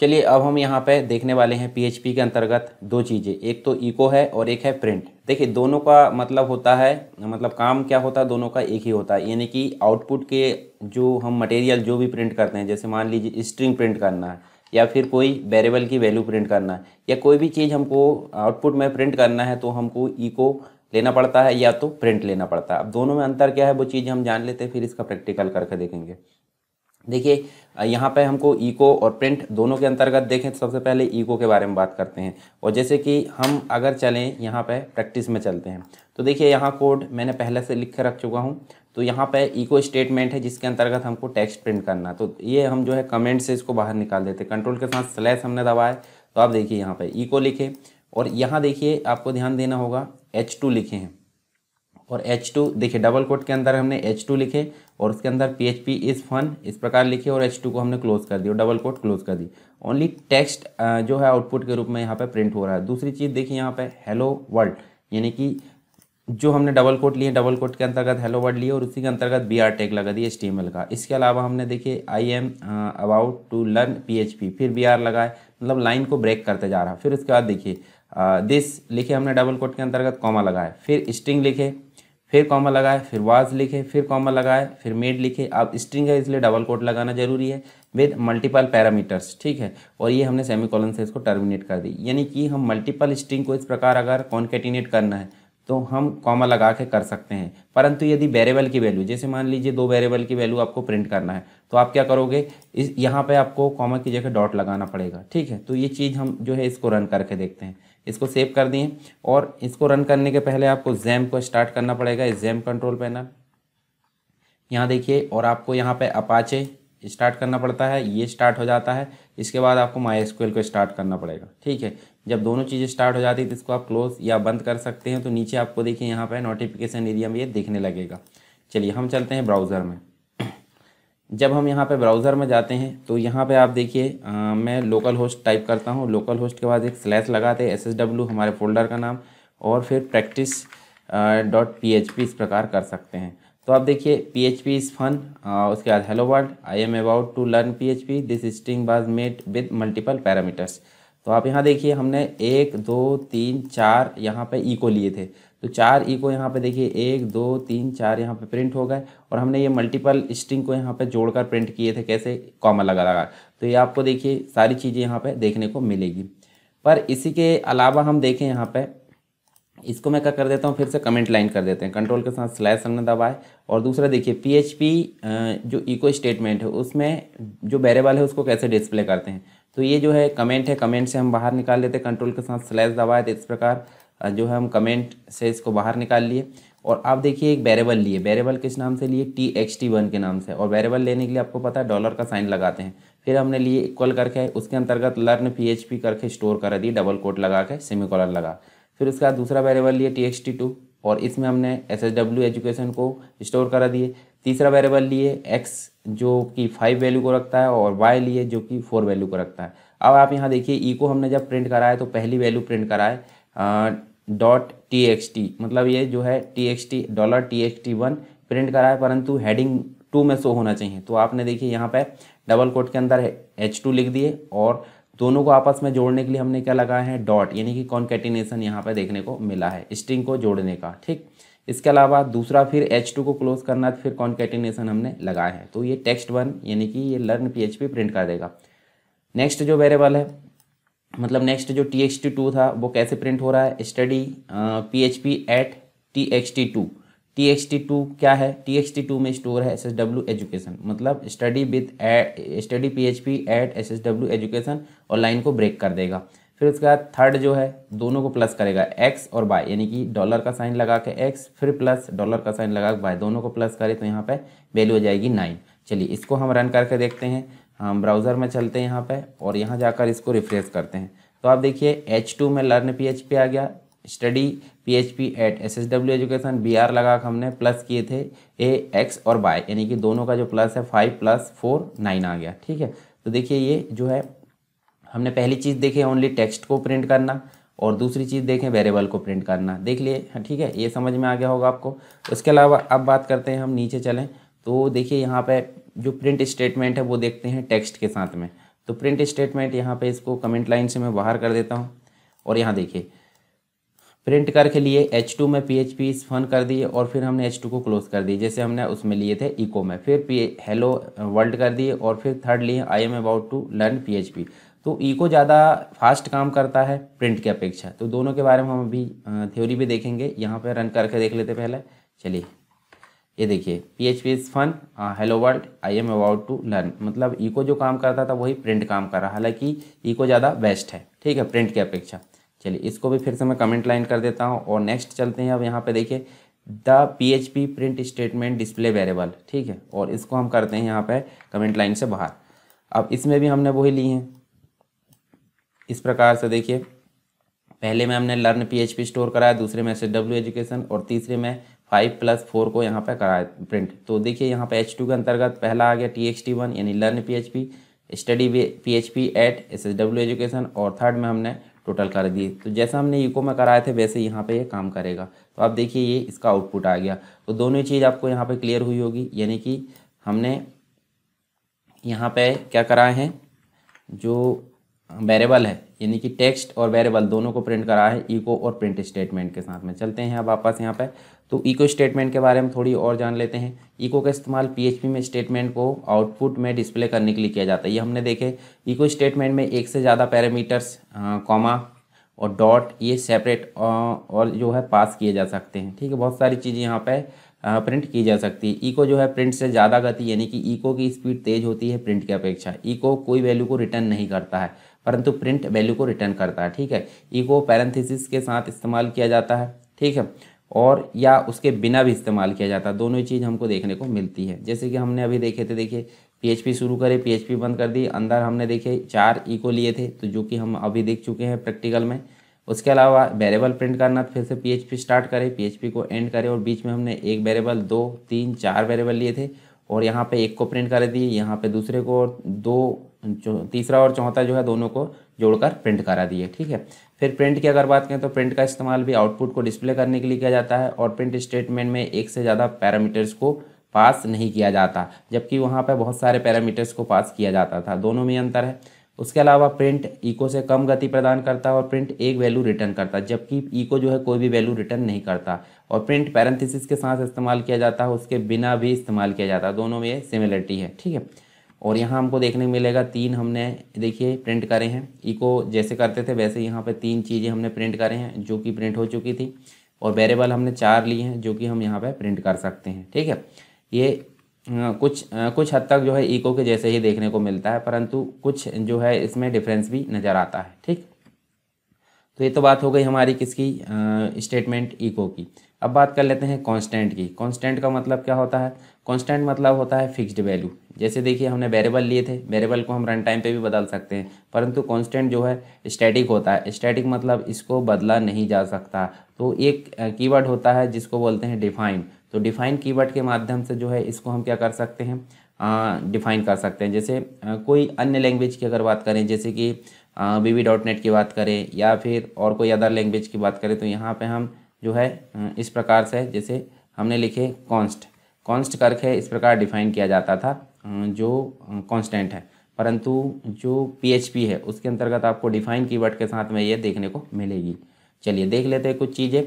चलिए, अब हम यहाँ पे देखने वाले हैं पीएचपी के अंतर्गत दो चीज़ें। एक तो इको है और एक है प्रिंट देखिए, दोनों का मतलब होता है मतलब काम क्या होता है, दोनों का एक ही होता है। यानी कि आउटपुट के जो हम मटेरियल जो भी प्रिंट करते हैं, जैसे मान लीजिए स्ट्रिंग प्रिंट करना है, या फिर कोई वेरिएबल की वैल्यू प्रिंट करना है, या कोई भी चीज़ हमको आउटपुट में प्रिंट करना है तो हमको इको लेना पड़ता है या तो प्रिंट लेना पड़ता है। अब दोनों में अंतर क्या है, वो चीज़ हम जान लेते हैं, फिर इसका प्रैक्टिकल करके देखेंगे। देखिए यहाँ पे हमको ईको और प्रिंट दोनों के अंतर्गत देखें तो सबसे पहले ईको के बारे में बात करते हैं। और जैसे कि हम अगर चलें यहाँ पे प्रैक्टिस में चलते हैं तो देखिए यहाँ कोड मैंने पहले से लिख कर रख चुका हूँ। तो यहाँ पे ईको स्टेटमेंट है जिसके अंतर्गत हमको टेक्स्ट प्रिंट करना तो ये हम जो है कमेंट से इसको बाहर निकाल देते कंट्रोल के साथ स्लैश हमने दबाए तो आप देखिए यहाँ पर ईको लिखे। और यहाँ देखिए आपको ध्यान देना होगा एच लिखे हैं। और एच टू देखिए डबल कोट के अंदर हमने एच टू लिखे। और उसके अंदर P H P is fun इस प्रकार लिखे और एच टू को हमने क्लोज कर दिया डबल कोट क्लोज कर दी। ओनली टेक्स्ट जो है आउटपुट के रूप में यहाँ पे प्रिंट हो रहा है। दूसरी चीज़ देखिए यहाँ पे हेलो वर्ल्ड यानी कि जो हमने डबल कोट लिए डबल कोट के अंतर्गत हेलो वर्ड लिए और उसी के अंतर्गत बी आर टेक लगा दिए एस का। इसके अलावा हमने देखिए I am about to learn P H P फिर बी आर लगाए मतलब लाइन को ब्रेक करते जा रहा फिर उसके बाद देखिए दिस लिखे हमने डबल कोट के अंतर्गत कॉमा लगाए। फिर स्ट्रिंग लिखे फिर कॉमा लगाए, फिर वाज लिखे, फिर कॉमा लगाए, फिर मेड लिखे। अब स्ट्रिंग है, इसलिए डबल कोट लगाना ज़रूरी है विद मल्टीपल पैरामीटर्स ठीक है? और ये हमने सेमी कॉलन से इसको टर्मिनेट कर दी। यानी कि हम मल्टीपल स्ट्रिंग को इस प्रकार अगर कॉन्केटिनेट करना है तो हम कॉमा लगा के कर सकते हैं। परंतु यदि वेरिएबल की वैल्यू जैसे मान लीजिए दो वेरिएबल की वैल्यू आपको प्रिंट करना है तो आप क्या करोगे? इस, यहाँ पे आपको कॉमा की जगह डॉट लगाना पड़ेगा, ठीक है? तो ये चीज़ हम जो है इसको रन करके देखते हैं। इसको सेव कर दिए। और इसको रन करने के पहले आपको जैम को स्टार्ट करना पड़ेगा। इस जैम कंट्रोल पैनल यहाँ देखिए, और आपको यहाँ पे अपाचे स्टार्ट करना पड़ता है। ये स्टार्ट हो जाता है। इसके बाद आपको माई को स्टार्ट करना पड़ेगा। ठीक है? जब दोनों चीज़ें स्टार्ट हो जाती है तो इसको आप क्लोज या बंद कर सकते हैं। तो नीचे आपको देखिए यहाँ पर नोटिफिकेशन एरिया में ये दिखने लगेगा। चलिए, हम चलते हैं ब्राउज़र में। जब हम यहाँ पे ब्राउज़र में जाते हैं तो यहाँ पे आप देखिए मैं लोकल होस्ट टाइप करता हूँ। लोकल होस्ट के बाद एक स्लैश लगाते हैं एस एस डब्ल्यू हमारे फोल्डर का नाम, और फिर practice dot P H P इस प्रकार कर सकते हैं। तो आप देखिए P H P is fun उसके बाद hello world I am about to learn P H P this string was made with multiple parameters तो आप यहाँ देखिए, हमने एक, दो, तीन, चार यहाँ पे ई को लिए थे। तो चार ई को यहाँ पे देखिए, एक, दो, तीन, चार यहाँ पे प्रिंट हो गए और हमने ये मल्टीपल स्ट्रिंग को यहाँ पे जोड़कर प्रिंट किए थे, कैसे? कॉमन लगा लगा। तो ये आपको देखिए, सारी चीज़ें यहाँ पे देखने को मिलेगी। पर इसी के अलावा हम देखें यहाँ पे, इसको मैं क्या कर देता हूँ, फिर से कमेंट लाइन कर देते हैं। कंट्रोल के साथ स्लैश हमने दबाए और दूसरा देखिए पीएचपी जो इको स्टेटमेंट है, उसमें जो वेरिएबल है, उसको कैसे डिस्प्ले करते हैं? तो ये जो है कमेंट है कमेंट से हम बाहर निकाल लेते हैं। कंट्रोल के साथ स्लैश दबाए तो इस प्रकार जो है हम कमेंट से इसको बाहर निकाल लिए। और आप देखिए एक वेरिएबल लिए। वेरिएबल किस नाम से लिए? टी एक्स टी वन के नाम से। और वेरिएबल लेने के लिए आपको पता है डॉलर का साइन लगाते हैं। फिर हमने लिए इक्वल करके, उसके अंतर्गत लर्न पी एच पी करके स्टोर कर दिए डबल कोट लगा के सेमी कॉलर लगा। फिर उसके बाद दूसरा वेरिएबल लिए टी एक्स टी टू और इसमें हमने एस एस डब्ल्यू एजुकेशन को स्टोर करा दिए। तीसरा वेरिएबल लिए एक्स जो कि फाइव वैल्यू को रखता है, और वाई लिए, जो कि फोर वैल्यू को रखता है। अब आप यहाँ देखिए ई को हमने जब प्रिंट कराए तो पहली वैल्यू प्रिंट कराए। डॉट टी एक्स टी मतलब ये जो है T X T dollar T X T one print कराए परंतु हेडिंग टू में शो होना चाहिए। तो आपने देखिए यहाँ पर डबल कोट के अंदर एच टू लिख दिए और दोनों को आपस में जोड़ने के लिए हमने क्या लगाया है डॉट यानी कि कॉन्केटिनेशन यहाँ पर देखने को मिला है स्ट्रिंग को जोड़ने का, ठीक? इसके अलावा दूसरा फिर एच टू को क्लोज करना फिर कॉन्केटिनेशन हमने लगाया है। तो ये टेक्स्ट वन यानी कि ये learn P H P print कर देगा। नेक्स्ट जो वेरिएबल है मतलब नेक्स्ट जो टी एक्स टी टू था, वो कैसे प्रिंट हो रहा है? Study P H P at T X T two T X T two क्या है? टी एक्स टी टू में स्टोर है एस एस डब्ल्यू एजुकेशन मतलब study with study P H P at S S W education और line को break कर देगा। फिर उसके बाद थर्ड जो है, दोनों को प्लस करेगा। एक्स और बाय यानी कि डॉलर का साइन लगा के एक्स फिर प्लस डॉलर का साइन लगा के बाय दोनों को प्लस करें तो यहाँ पे वैल्यू हो जाएगी नाइन चलिए, इसको हम रन करके देखते हैं। हम ब्राउज़र में चलते हैं यहाँ पे और यहाँ जाकर इसको रिफ्रेश करते हैं। तो आप देखिए एच टू में लर्न पी एच पी आ गया। Study P H P at S S W education B R लगा कर हमने प्लस किए थे ए एक्स और बाय यानी कि दोनों का जो प्लस है फाइव प्लस फोर नाइन आ गया। ठीक है? तो देखिए, ये जो है, हमने पहली चीज़ देखी ओनली टेक्स्ट को प्रिंट करना और दूसरी चीज़ देखें वेरिएबल को प्रिंट करना। देख लिए? हाँ ठीक है? ये समझ में आ गया होगा आपको। उसके अलावा अब बात करते हैं हम, नीचे चलें। तो देखिए, यहाँ पे जो प्रिंट स्टेटमेंट है, वो देखते हैं टेक्स्ट के साथ में। तो प्रिंट स्टेटमेंट यहाँ पे इसको कमेंट लाइन से मैं बाहर कर देता हूँ और यहाँ देखिए। प्रिंट करके लिए एच टू में पी एच पी फन कर दिए और फिर हमने एच टू को क्लोज कर दिए। जैसे हमने उसमें लिए थे इको में। फिर पी हेलो वर्ल्ड कर दिए और फिर थर्ड लिए I am about to learn P H P तो इको ज़्यादा फास्ट काम करता है प्रिंट की अपेक्षा। तो दोनों के बारे में हम अभी थ्योरी भी देखेंगे। यहाँ पर रन करके देख लेते पहले। चलिए। ये देखिए P H P is fun hello world I am about to learn मतलब इको जो काम करता था, वही प्रिंट काम कर रहा। हालाँकि इको ज़्यादा बेस्ट है। ठीक है प्रिंट की अपेक्षा। चलिए, इसको भी फिर से मैं कमेंट लाइन कर देता हूँ। और नेक्स्ट चलते हैं अब यहाँ पे देखिए the P H P print statement display variable ठीक है, और इसको हम करते हैं यहाँ पे कमेंट लाइन से बाहर। अब इसमें भी हमने वही ली हैं। इस प्रकार से देखिए, पहले में हमने learn P H P store कराया, दूसरे में एस डब्ल्यू एजुकेशन और तीसरे में फाइव प्लस फोर को यहाँ पे कराया प्रिंट। तो देखिए यहाँ पे एच टू के अंतर्गत पहला आ गया टी एक्स टी वन यानी learn P H P study P H P at S S W education और थर्ड में हमने टोटल कर दिए। तो जैसा हमने यूको में कराए थे, वैसे यहाँ पे ये काम करेगा। तो आप देखिए ये इसका आउटपुट आ गया। तो दोनों चीज़ आपको यहाँ पे क्लियर हुई होगी, यानी कि हमने यहाँ पे क्या कराए हैं, जो वेरिएबल है, यानी कि टेक्स्ट और वेरेबल दोनों को प्रिंट करा है इको और प्रिंट स्टेटमेंट के साथ में। चलते हैं अब वापस यहाँ पर तो इको स्टेटमेंट के बारे में थोड़ी और जान लेते हैं। इको का इस्तेमाल पीएचपी में स्टेटमेंट को आउटपुट में डिस्प्ले करने के लिए किया जाता है। ये हमने देखे इको स्टेटमेंट में एक से ज़्यादा पैरामीटर्स कॉमा और डॉट ये सेपरेट और जो है पास किए जा सकते हैं। ठीक है, बहुत सारी चीज़ें यहाँ पर प्रिंट की जा सकती है। इको जो है प्रिंट से ज़्यादा गति, यानी कि इको की स्पीड तेज़ होती है प्रिंट की अपेक्षा। इको कोई वैल्यू को रिटर्न नहीं करता है। परंतु प्रिंट वैल्यू को रिटर्न करता है, ठीक है? इको पैरेंथिसिस के साथ इस्तेमाल किया जाता है, ठीक है? और या उसके बिना भी इस्तेमाल किया जाता है। दोनों ही चीज़ हमको देखने को मिलती है। जैसे कि हमने अभी देखे थे, देखिए पीएचपी शुरू करे पीएचपी बंद कर दी, अंदर हमने देखे चार इको लिए थे तो जो कि हम अभी देख चुके हैं प्रैक्टिकल में। उसके अलावा वेरिएबल प्रिंट करना, फिर से पीएचपी स्टार्ट करें पीएचपी को एंड करें, और बीच में हमने एक वेरिएबल दो, तीन, चार वेरिएबल लिए थे, और यहाँ पे एक को प्रिंट कर दिए यहाँ पे दूसरे को, और दो तीसरा और चौथा जो है दोनों को जोड़कर प्रिंट करा दिए, ठीक है? फिर प्रिंट की अगर बात करें तो प्रिंट का इस्तेमाल भी आउटपुट को डिस्प्ले करने के लिए किया जाता है और प्रिंट स्टेटमेंट में एक से ज़्यादा पैरामीटर्स को पास नहीं किया जाता, जबकि वहाँ पर बहुत सारे पैरामीटर्स को पास किया जाता था। दोनों में अंतर है। उसके अलावा प्रिंट इको से कम गति प्रदान करता है और प्रिंट एक वैल्यू रिटर्न करता है, जबकि इको जो है कोई भी वैल्यू रिटर्न नहीं करता। और प्रिंट पैरेंथिसिस के साथ इस्तेमाल किया जाता है, उसके बिना भी इस्तेमाल किया जाता है। दोनों में ये सिमिलरिटी है, ठीक है? और यहाँ हमको देखने मिलेगा तीन हमने, देखिए प्रिंट करे हैं। इको जैसे करते थे, वैसे यहाँ पे तीन चीज़ें हमने प्रिंट करे हैं, जो कि प्रिंट हो चुकी थी। और वेरिएबल हमने चार लिए हैं, जो कि हम यहाँ पे प्रिंट कर सकते हैं, ठीक है? ये कुछ कुछ हद तक जो है इको के जैसे ही देखने को मिलता है, परंतु कुछ जो है इसमें डिफरेंस भी नज़र आता है, ठीक? तो ये तो बात हो गई हमारी किसकी? स्टेटमेंट इको की। अब बात कर लेते हैं कांस्टेंट की। कांस्टेंट का मतलब क्या होता है? कांस्टेंट मतलब होता है फिक्स्ड वैल्यू जैसे देखिए हमने वेरिएबल लिए थे। वेरिएबल को हम रन टाइम पे भी बदल सकते हैं। परंतु कांस्टेंट जो है स्टैटिक होता है। स्टैटिक मतलब इसको बदला नहीं जा सकता। तो एक कीवर्ड होता है जिसको बोलते हैं डिफाइन तो डिफाइन कीवर्ड के माध्यम से जो है इसको हम क्या कर सकते हैं? डिफाइन कर सकते हैं। जैसे आ, कोई अन्य लैंग्वेज की अगर बात करें जैसे कि वी वी डॉट नेट की बात करें या फिर और कोई अदर लैंग्वेज की बात करें तो यहाँ पे हम जो है इस प्रकार से जैसे हमने लिखे कॉन्स्ट कॉन्स्ट करके इस प्रकार डिफाइन किया जाता था जो कॉन्स्टेंट है। परंतु जो पीएचपी है, उसके अंतर्गत आपको डिफाइन कीवर्ड के साथ में ये देखने को मिलेगी। चलिए देख लेते हैं कुछ चीज़ें।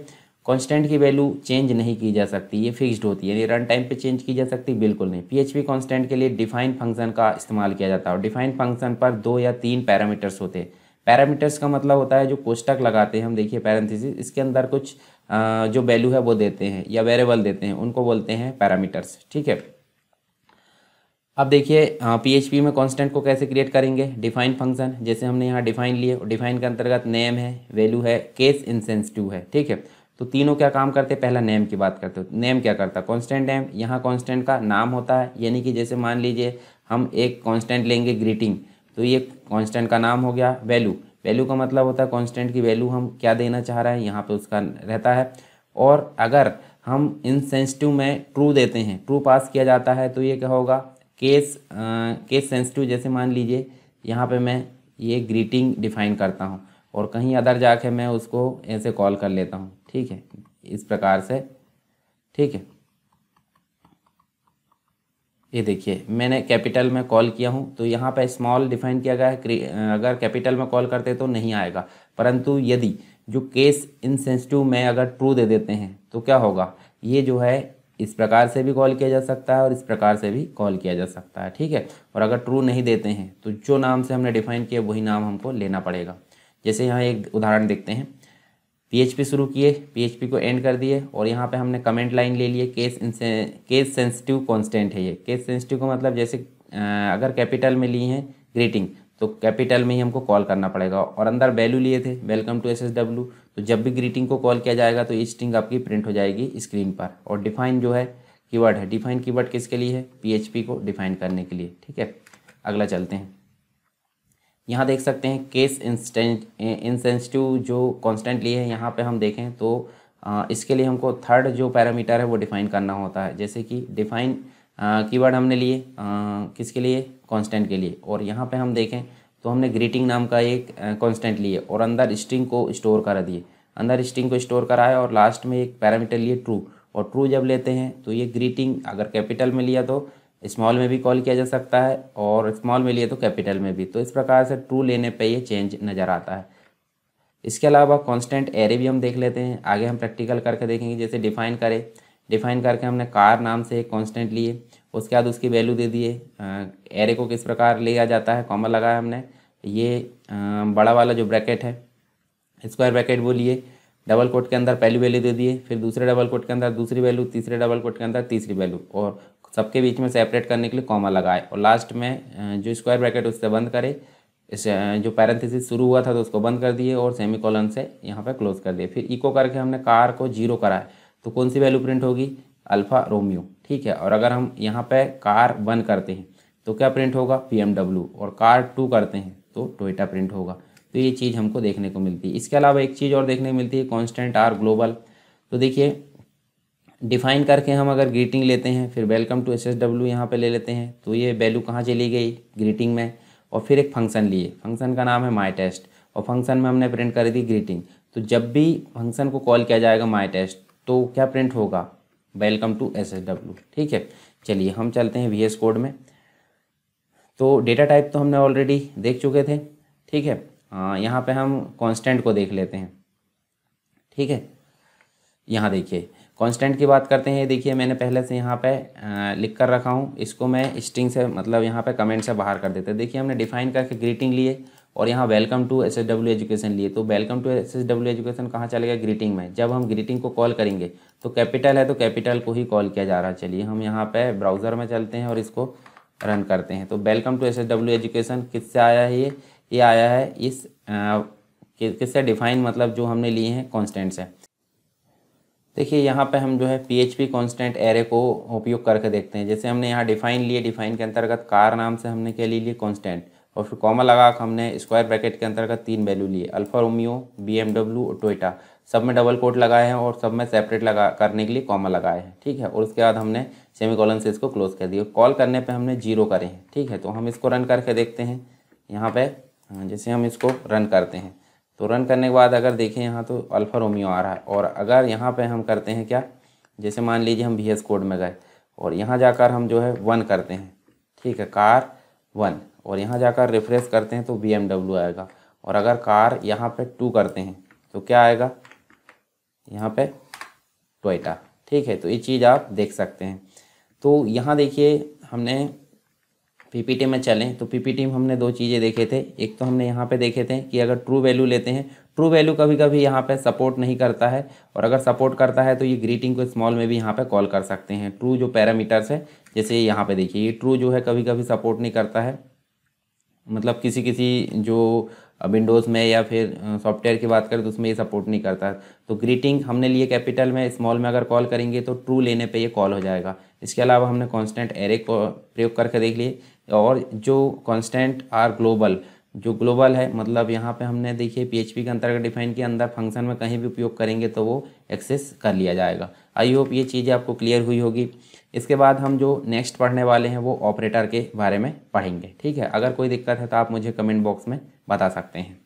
कांस्टेंट की वैल्यू चेंज नहीं की जा सकती, ये फिक्स्ड होती है। रन टाइम पे चेंज की जा सकती, बिल्कुल नहीं। पीएचपी कांस्टेंट के लिए डिफाइन फ़ंक्शन का इस्तेमाल किया जाता है। और डिफाइन फ़ंक्शन पर दो या तीन पैरामीटर्स होते हैं। पैरामीटर्स का मतलब होता है जो कोष्टक लगाते हैं, हम देखिए पैरेंथिसिस इसके अंदर कुछ जो वैल्यू है वो देते हैं या वेरेबल देते हैं, उनको बोलते हैं पैरामीटर्स ठीक है? अब देखिए पीएचपी में कांस्टेंट को कैसे क्रिएट करेंगे? डिफाइन फ़ंक्शन जैसे हमने यहाँ डिफाइन लिए डिफाइन के अंतर्गत नेम है वैल्यू है केस इंसेंसिटिव है, ठीक है? तो तीनों क्या काम करते? हैं पहला नेम की बात करते हो। नेम क्या करता? है कॉन्स्टेंट नेम यहाँ कॉन्स्टेंट का नाम होता है, यानी कि जैसे मान लीजिए, हम एक कॉन्स्टेंट लेंगे ग्रीटिंग तो ये कॉन्स्टेंट का नाम हो गया वैल्यू वैल्यू का मतलब होता है कॉन्स्टेंट की वैल्यू हम क्या देना चाह रहे हैं, यहाँ पे उसका रहता है। और अगर हम इनसेंसिटिव में ट्रू देते हैं ट्रू पास किया जाता है तो ये क्या होगा? केस केस सेंसिटिव जैसे मान लीजिए, यहाँ पे मैं ये ग्रीटिंग डिफाइन करता हूँ और कहीं अदर जाके मैं उसको ऐसे कॉल कर लेता हूँ। ठीक है? इस प्रकार से। ठीक है? ये देखिए, मैंने कैपिटल में कॉल किया हूँ तो यहाँ पर स्मॉल डिफाइन किया गया है अगर कैपिटल में कॉल करते तो नहीं आएगा। परंतु यदि जो केस इनसेंसिटिव में अगर ट्रू दे देते हैं तो क्या होगा? ये जो है, इस प्रकार से भी कॉल किया जा सकता है और इस प्रकार से भी कॉल किया जा सकता है, ठीक है? और अगर ट्रू नहीं देते हैं तो जो नाम से हमने डिफाइन किया, वही नाम हमको लेना पड़ेगा। जैसे यहाँ एक उदाहरण देखते हैं। पीएचपी शुरू किए पीएचपी को एंड कर दिए और यहाँ पे हमने कमेंट लाइन ले लिए केस केस सेंसिटिव कांस्टेंट है ये। केस सेंसिटिव का मतलब जैसे अगर कैपिटल में लिए हैं ग्रीटिंग तो कैपिटल में ही हमको कॉल करना पड़ेगा और अंदर वैल्यू लिए थे वेलकम टू एस एस तो जब भी ग्रीटिंग को कॉल किया जाएगा तो ये स्ट्रिंग आपकी प्रिंट हो जाएगी स्क्रीन पर और डिफाइन जो है कीवर्ड है। डिफाइन कीवर्ड किसके लिए है? पीएचपी को डिफाइन करने के लिए, ठीक है? अगला चलते हैं। यहाँ देख सकते हैं केस इंस्टेंट इंसेंसिटिव जो कॉन्स्टेंट लिए है यहाँ पे हम देखें तो आ, इसके लिए हमको थर्ड जो पैरामीटर है वो डिफाइन करना होता है। जैसे कि डिफाइन कीवर्ड हमने लिए आ, किसके लिए? कांस्टेंट के लिए। और यहाँ पे हम देखें तो हमने ग्रीटिंग नाम का एक कांस्टेंट लिए और अंदर स्ट्रिंग को स्टोर कर दिए। अंदर स्ट्रिंग को स्टोर कराए और लास्ट में एक पैरामीटर लिए ट्रू और ट्रू जब लेते हैं तो ये ग्रीटिंग अगर कैपिटल में लिया तो स्मॉल में भी कॉल किया जा सकता है और स्मॉल में लिए तो कैपिटल में भी। तो इस प्रकार से ट्रू लेने पे ये चेंज नज़र आता है। इसके अलावा कांस्टेंट एरे भी हम देख लेते हैं। आगे हम प्रैक्टिकल करके देखेंगे, जैसे डिफाइन करें। डिफाइन करके हमने कार नाम से एक कांस्टेंट लिए, उसके बाद उसकी वैल्यू दे दिए। एरे को किस प्रकार लिया जाता है, कॉमन लगाया हमने। ये बड़ा वाला जो ब्रैकेट है, स्क्वायर ब्रैकेट वो लिए, डबल कोट के अंदर पहली वैल्यू दे दिए, फिर दूसरे डबल कोट के अंदर दूसरी वैल्यू, तीसरे डबल कोट के अंदर तीसरी वैल्यू, और सबके बीच में सेपरेट करने के लिए कॉमा लगाए। और लास्ट में जो स्क्वायर ब्रैकेट उससे बंद करे, इस जो पैरेंथेसिस शुरू हुआ था तो उसको बंद कर दिए और सेमी कॉलन से यहाँ पर क्लोज कर दिए। फिर इको करके हमने कार को ज़ीरो कराए तो कौन सी वैल्यू प्रिंट होगी? अल्फ़ा रोमियो ठीक है? और अगर हम यहाँ पे कार वन करते हैं तो क्या प्रिंट होगा? पी और कार टू करते हैं तो टोयोटा प्रिंट होगा। तो ये चीज़ हमको देखने को मिलती है। इसके अलावा एक चीज़ और देखने को मिलती है कॉन्स्टेंट आर ग्लोबल तो देखिए डिफाइन करके हम अगर ग्रीटिंग लेते हैं, फिर welcome to S S W यहाँ पर ले लेते हैं तो ये वैल्यू कहाँ चली गई ग्रीटिंग में? और फिर एक फ़ंक्शन लिए। फ़ंक्शन का नाम है माई टेस्ट और फ़ंक्शन में हमने प्रिंट कर दी ग्रीटिंग तो जब भी फ़ंक्शन को कॉल किया जाएगा माई टेस्ट तो क्या प्रिंट होगा? Welcome to S S W ठीक है? चलिए, हम चलते हैं वी एस कोड में। तो डेटा टाइप तो हमने ऑलरेडी देख चुके थे। ठीक है? यहाँ पे हम कांस्टेंट को देख लेते हैं। ठीक है? यहाँ देखिए। कांस्टेंट की बात करते हैं देखिए मैंने पहले से यहाँ पे लिख कर रखा हूँ। इसको मैं स्ट्रिंग से मतलब यहाँ पे कमेंट से बाहर कर देते हैं। देखिए हमने डिफाइन करके ग्रीटिंग लिए और यहाँ welcome to S S W education लिए तो welcome to S S W education कहाँ चलेगा ग्रीटिंग में। जब हम ग्रीटिंग को कॉल करेंगे तो कैपिटल है तो कैपिटल को ही कॉल किया जा रहा है। चलिए हम यहाँ पे ब्राउज़र में चलते हैं और इसको रन करते हैं। तो welcome to S S W education किससे आया है ये? ये आया है इस किससे डिफाइन मतलब जो हमने लिए हैं कॉन्स्टेंट से। देखिए, यहाँ पे हम जो है P H P constant array को उपयोग करके देखते हैं। जैसे हमने यहाँ डिफाइन लिए डिफाइन के अंतर्गत कार नाम से हमने क्या ले लिए कॉन्स्टेंट और फिर कॉमा लगा कर हमने स्क्वायर ब्रैकेट के अंतर्गत तीन वैल्यू लिए। Alfa Romeo B M W और टोयटा सब में डबल कोट लगाए हैं और सब में सेपरेट लगा, करने के लिए कॉमा लगाए हैं। ठीक है? और उसके बाद हमने सेमी कॉलन से इसको क्लोज कर दिया। कॉल करने पे हमने ज़ीरो करे हैं। ठीक है? तो हम इसको रन करके देखते हैं। यहाँ पे, जैसे हम इसको रन करते हैं। तो रन करने के बाद अगर देखें यहाँ तो अल्फ़ा रोमियो आ रहा है। और अगर यहाँ पे हम करते हैं क्या? जैसे मान लीजिए हम वी कोड में गए और यहाँ जाकर हम जो है वन करते हैं। ठीक है कार वन और यहाँ जाकर रिफ्रेश करते हैं तो बीएमडब्ल्यू आएगा। और अगर कार यहाँ पे टू करते हैं तो क्या आएगा? यहाँ पे टोयटा ठीक है तो ये चीज़ आप देख सकते हैं। तो यहाँ देखिए हमने पीपीटी में चलें। तो पीपीटी में हमने दो चीज़ें देखे थे। एक तो हमने यहाँ पे देखे थे कि अगर ट्रू वैल्यू लेते हैं ट्रू वैल्यू कभी कभी यहाँ पे सपोर्ट नहीं करता है। और अगर सपोर्ट करता है तो ये ग्रीटिंग को स्मॉल में भी यहाँ पे कॉल कर सकते हैं। ट्रू जो पैरामीटर्स है, जैसे यहाँ पे देखिए, ये ट्रू जो है कभी कभी सपोर्ट नहीं करता है। मतलब किसी किसी जो विंडोज़ में या फिर सॉफ्टवेयर की बात करें तो उसमें ये सपोर्ट नहीं करता तो ग्रीटिंग हमने लिए कैपिटल में स्मॉल में अगर कॉल करेंगे तो ट्रू लेने पे ये कॉल हो जाएगा। इसके अलावा हमने कांस्टेंट एरे को प्रयोग करके देख लिए। और जो कांस्टेंट आर ग्लोबल जो ग्लोबल है मतलब यहाँ पे हमने देखिए पीएचपी के अंतर्गत डिफाइन के अंदर फ़ंक्शन में कहीं भी उपयोग करेंगे तो वो एक्सेस कर लिया जाएगा। आई होप ये चीज़ें आपको क्लियर हुई होगी। इसके बाद हम जो नेक्स्ट पढ़ने वाले हैं, वो ऑपरेटर के बारे में पढ़ेंगे। ठीक है? अगर कोई दिक्कत है तो आप मुझे कमेंट बॉक्स में बता सकते हैं।